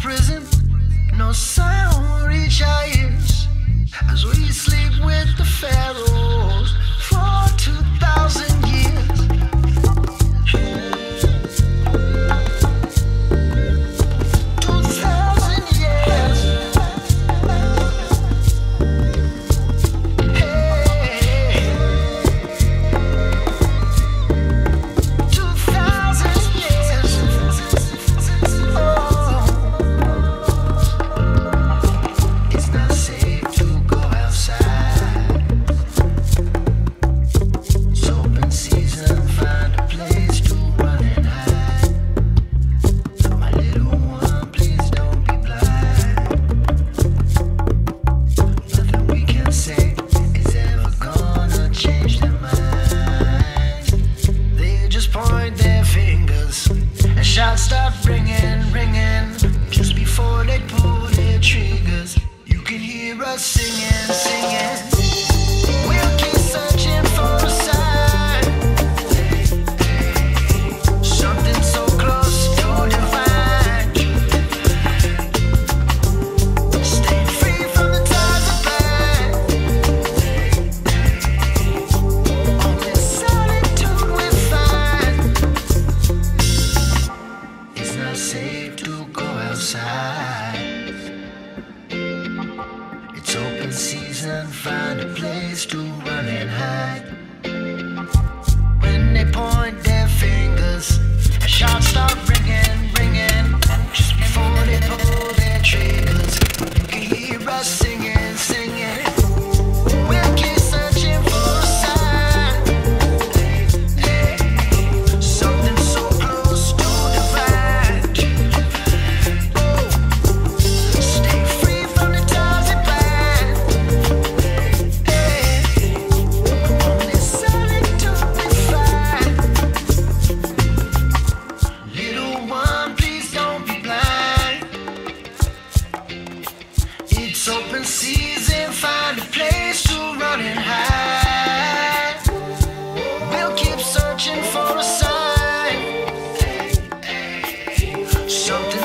prison, no sun. stopped ringing, ringing. Just before they pull their triggers, you can hear us singing. It's open season, find a place to run and hide. season, find a place to run and hide. We'll keep searching for a sign. Something